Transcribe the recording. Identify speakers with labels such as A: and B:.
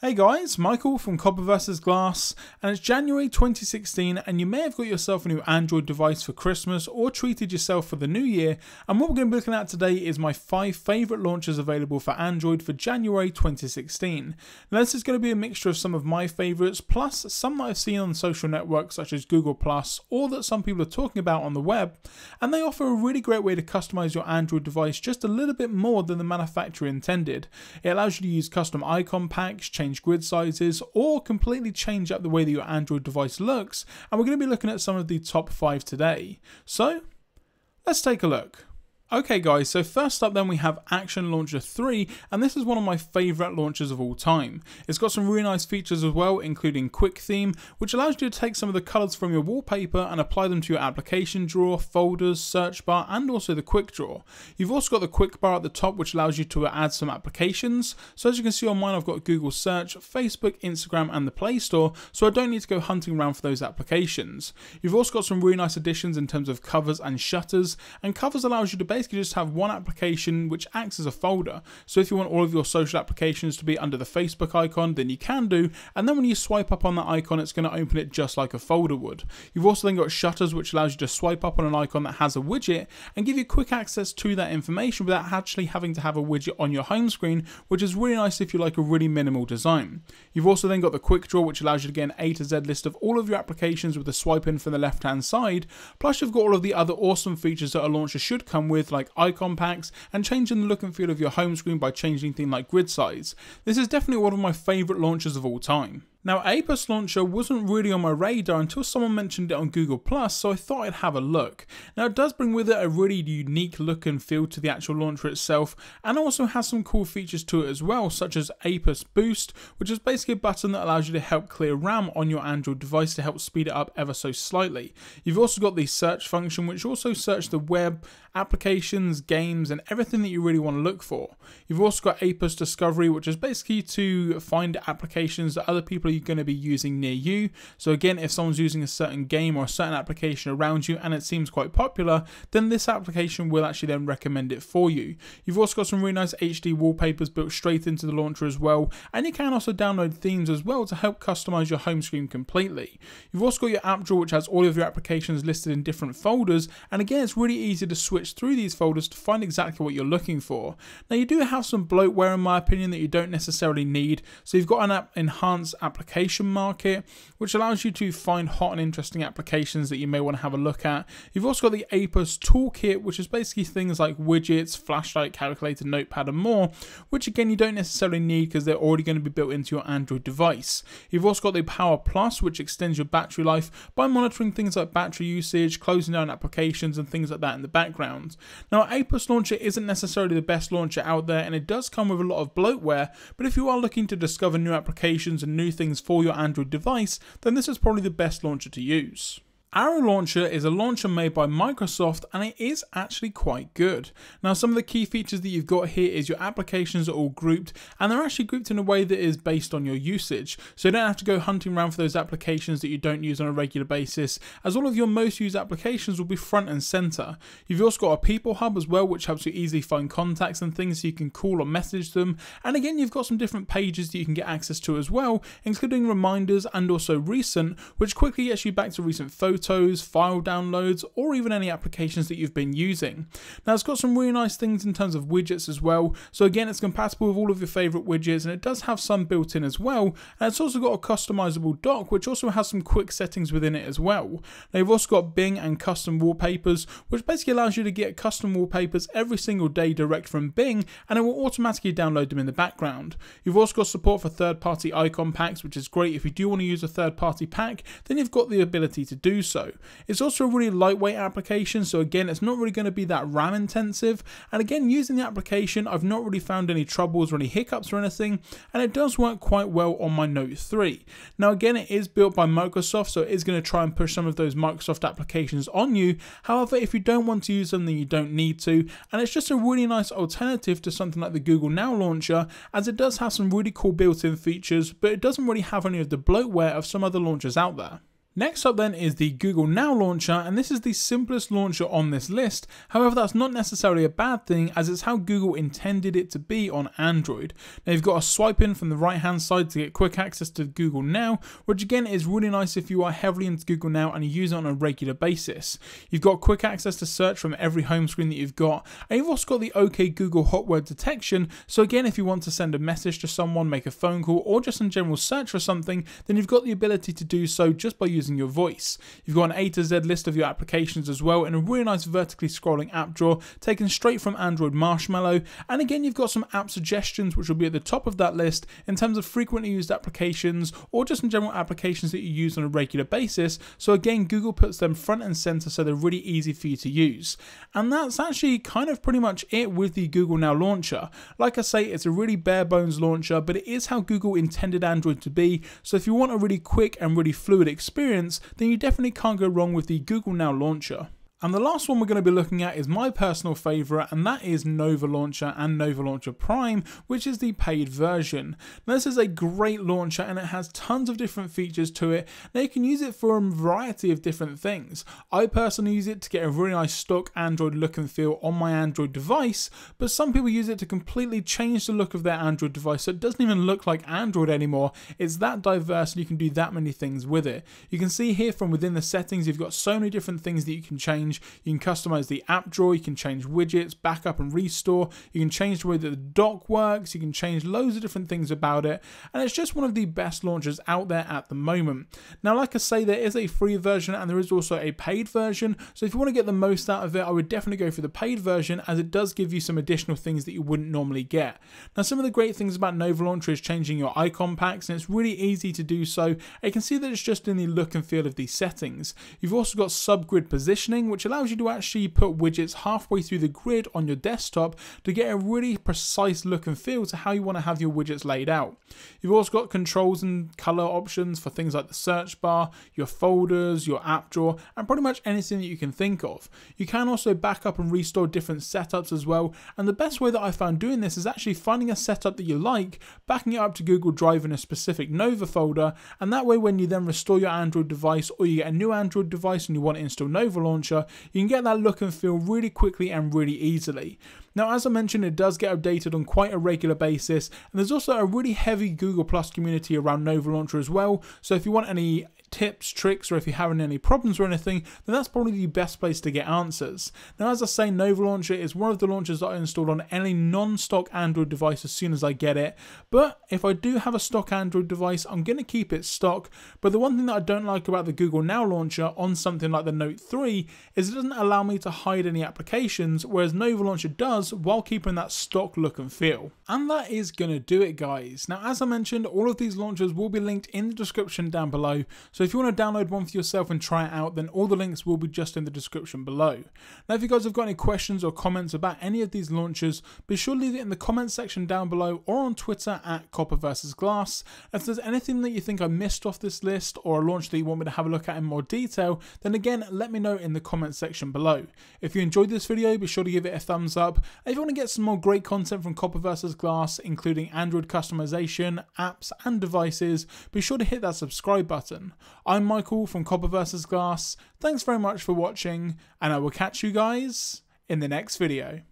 A: Hey guys, Michael from Copper vs Glass, and it's January 2016, and you may have got yourself a new Android device for Christmas or treated yourself for the new year. And what we're going to be looking at today is my five favourite launchers available for Android for January 2016. Now, this is going to be a mixture of some of my favourites, plus some that I've seen on social networks such as Google Plus, or that some people are talking about on the web, and they offer a really great way to customise your Android device just a little bit more than the manufacturer intended. It allows you to use custom icon packs, change change grid sizes, or completely change up the way that your Android device looks, and we're going to be looking at some of the top 5 today. So, let's take a look. Okay guys, so first up then we have Action Launcher 3, and this is one of my favourite launchers of all time. It's got some really nice features as well, including Quick Theme, which allows you to take some of the colours from your wallpaper and apply them to your application drawer, folders, search bar, and also the Quickdrawer. You've also got the Quick Bar at the top, which allows you to add some applications. So as you can see on mine, I've got Google Search, Facebook, Instagram, and the Play Store, so I don't need to go hunting around for those applications. You've also got some really nice additions in terms of covers and shutters, and covers allows you to basically just have one application which acts as a folder. So if you want all of your social applications to be under the Facebook icon, then you can do, and then when you swipe up on that icon, it's going to open it just like a folder would. You've also then got shutters, which allows you to swipe up on an icon that has a widget and give you quick access to that information without actually having to have a widget on your home screen, which is really nice if you like a really minimal design. You've also then got the Quickdrawer, which allows you to get an A to Z list of all of your applications with a swipe in from the left hand side, plus you've got all of the other awesome features that a launcher should come with, like icon packs, and changing the look and feel of your home screen by changing things like grid size. This is definitely one of my favourite launchers of all time. Now, Apus Launcher wasn't really on my radar until someone mentioned it on Google Plus, so I thought I'd have a look. Now, it does bring with it a really unique look and feel to the actual launcher itself, and also has some cool features to it as well, such as Apus Boost, which is basically a button that allows you to help clear RAM on your Android device to help speed it up ever so slightly. You've also got the search function, which also search the web, applications, games, and everything that you really want to look for. You've also got Apus Discovery, which is basically to find applications that other people are going to be using near you. So again, if someone's using a certain game or a certain application around you and it seems quite popular, then this application will actually then recommend it for you. You've also got some really nice HD wallpapers built straight into the launcher as well, and you can also download themes as well to help customize your home screen completely. You've also got your app drawer which has all of your applications listed in different folders, and again it's really easy to switch through these folders to find exactly what you're looking for. Now you do have some bloatware in my opinion that you don't necessarily need, so you've got an app market, which allows you to find hot and interesting applications that you may want to have a look at. You've also got the Apus Toolkit, which is basically things like widgets, flashlight, calculator, notepad, and more, which again you don't necessarily need because they're already going to be built into your Android device. You've also got the Power Plus, which extends your battery life by monitoring things like battery usage, closing down applications, and things like that in the background. Now, Apus Launcher isn't necessarily the best launcher out there, and it does come with a lot of bloatware, but if you are looking to discover new applications and new things for your Android device, then this is probably the best launcher to use. Arrow Launcher is a launcher made by Microsoft and it is actually quite good. Now some of the key features that you've got here is your applications are all grouped and they're actually grouped in a way that is based on your usage. So you don't have to go hunting around for those applications that you don't use on a regular basis as all of your most used applications will be front and center. You've also got a people hub as well which helps you easily find contacts and things so you can call or message them. And again you've got some different pages that you can get access to as well including reminders and also recent which quickly gets you back to recent photos photos, file downloads, or even any applications that you've been using. Now it's got some really nice things in terms of widgets as well. So again, it's compatible with all of your favorite widgets and it does have some built in as well. And it's also got a customizable dock, which also has some quick settings within it as well. You've also got Bing and custom wallpapers, which basically allows you to get custom wallpapers every single day direct from Bing and it will automatically download them in the background. You've also got support for third party icon packs, which is great if you do want to use a third party pack, then you've got the ability to do so. It's also a really lightweight application, so again, it's not really going to be that RAM intensive. And again, using the application, I've not really found any troubles or any hiccups or anything, and it does work quite well on my Note 3. Now, again, it is built by Microsoft, so it is going to try and push some of those Microsoft applications on you. However, if you don't want to use them, then you don't need to. And it's just a really nice alternative to something like the Google Now launcher, as it does have some really cool built in features, but it doesn't really have any of the bloatware of some other launchers out there. Next up then is the Google Now launcher and this is the simplest launcher on this list. However that's not necessarily a bad thing as it's how Google intended it to be on Android. Now you've got a swipe in from the right hand side to get quick access to Google Now which again is really nice if you are heavily into Google Now and you use it on a regular basis. You've got quick access to search from every home screen that you've got and you've also got the OK Google hot word detection so again if you want to send a message to someone, make a phone call or just in general search for something then you've got the ability to do so just by using using your voice. You've got an A to Z list of your applications as well in a really nice vertically scrolling app drawer taken straight from Android Marshmallow. And again, you've got some app suggestions which will be at the top of that list in terms of frequently used applications or just in general applications that you use on a regular basis. So again, Google puts them front and center so they're really easy for you to use. And that's actually kind of pretty much it with the Google Now launcher. Like I say, it's a really bare bones launcher, but it is how Google intended Android to be. So if you want a really quick and really fluid experience, experience, then you definitely can't go wrong with the Google Now launcher. And the last one we're going to be looking at is my personal favourite, and that is Nova Launcher and Nova Launcher Prime, which is the paid version. Now, this is a great launcher and it has tons of different features to it. Now, you can use it for a variety of different things. I personally use it to get a really nice stock Android look and feel on my Android device, but some people use it to completely change the look of their Android device so it doesn't even look like Android anymore. It's that diverse and you can do that many things with it. You can see here from within the settings, you've got so many different things that you can change change. You can customize the app drawer, you can change widgets, backup and restore. You can change the way that the dock works. You can change loads of different things about it. And it's just one of the best launchers out there at the moment. Now, like I say, there is a free version and there is also a paid version. So if you want to get the most out of it, I would definitely go for the paid version as it does give you some additional things that you wouldn't normally get. Now, some of the great things about Nova Launcher is changing your icon packs and it's really easy to do so. You can see that it's just in the look and feel of these settings. You've also got subgrid positioning, which allows you to actually put widgets halfway through the grid on your desktop to get a really precise look and feel to how you want to have your widgets laid out. You've also got controls and color options for things like the search bar, your folders, your app drawer, and pretty much anything that you can think of. You can also back up and restore different setups as well, and the best way that I found doing this is actually finding a setup that you like, backing it up to Google Drive in a specific Nova folder, and that way when you then restore your Android device or you get a new Android device and you want to install Nova Launcher, you can get that look and feel really quickly and really easily. Now, as I mentioned, it does get updated on quite a regular basis, and there's also a really heavy Google Plus community around Nova Launcher as well. So if you want any tips, tricks, or if you're having any problems or anything, then that's probably the best place to get answers. Now, as I say, Nova Launcher is one of the launchers that I installed on any non-stock Android device as soon as I get it. But if I do have a stock Android device, I'm going to keep it stock. But the one thing that I don't like about the Google Now launcher on something like the Note 3 is it doesn't allow me to hide any applications, whereas Nova Launcher does while keeping that stock look and feel. And that is going to do it, guys. Now, as I mentioned, all of these launchers will be linked in the description down below. So if you want to download one for yourself and try it out, then all the links will be just in the description below. Now, if you guys have got any questions or comments about any of these launchers, be sure to leave it in the comments section down below or on Twitter at Copper vs Glass. If there's anything that you think I missed off this list or a launch that you want me to have a look at in more detail, then again, let me know in the comments section below. If you enjoyed this video, be sure to give it a thumbs up. If you want to get some more great content from Copper vs Glass, including Android customization, apps, and devices, be sure to hit that subscribe button. I'm Michael from Copper vs Glass. Thanks very much for watching, and I will catch you guys in the next video.